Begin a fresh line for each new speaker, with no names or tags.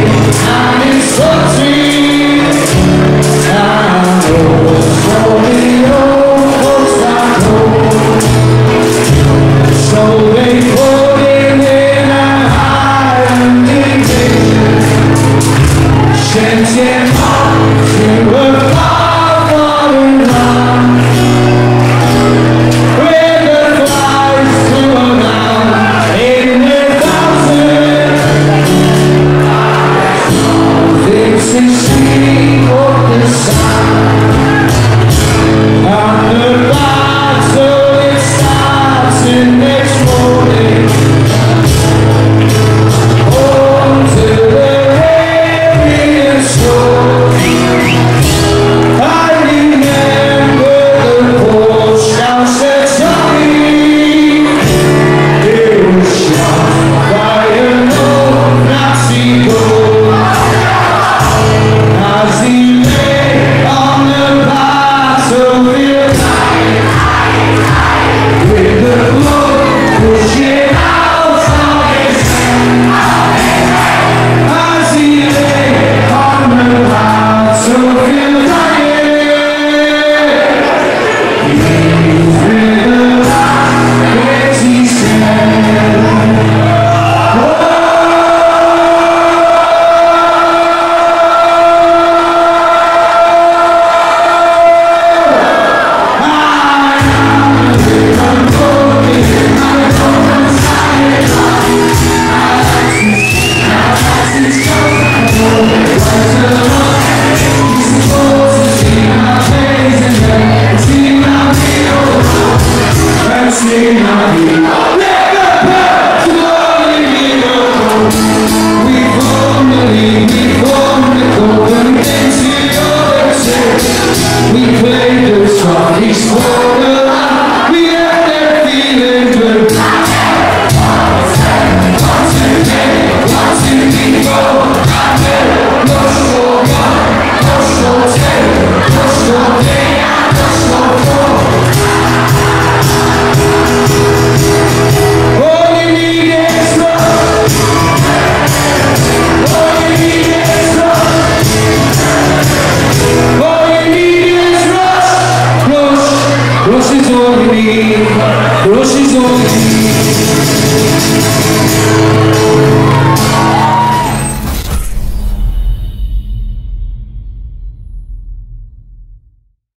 I よろしいぞ。